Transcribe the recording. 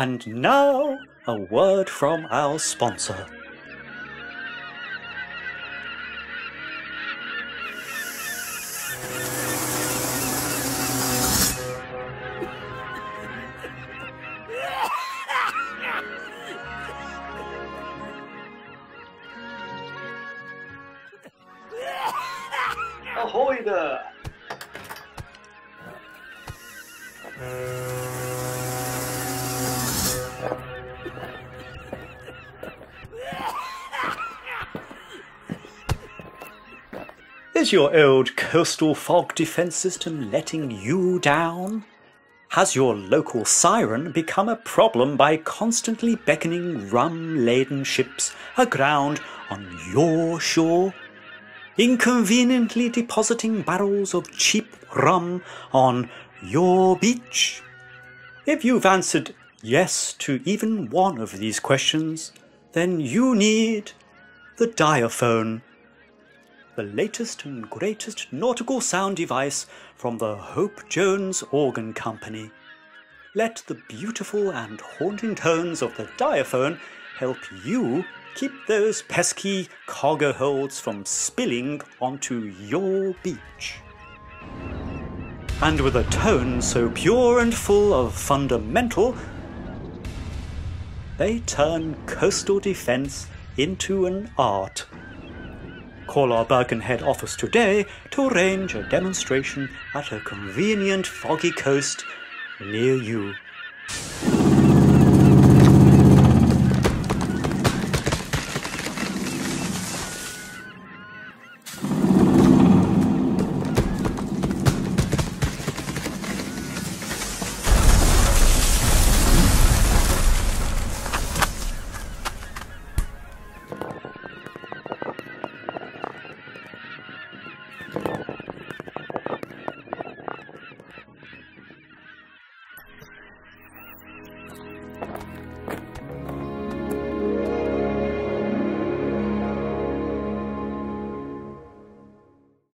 And now, a word from our sponsor. Ahoy there! Is your old coastal fog defense system letting you down? Has your local siren become a problem by constantly beckoning rum laden ships aground on your shore? Inconveniently depositing barrels of cheap rum on your beach? If you've answered yes to even one of these questions, then you need the diaphone the latest and greatest nautical sound device from the Hope Jones Organ Company. Let the beautiful and haunting tones of the diaphone help you keep those pesky cargo holds from spilling onto your beach. And with a tone so pure and full of fundamental, they turn coastal defense into an art. Call our Birkenhead office today to arrange a demonstration at a convenient foggy coast near you.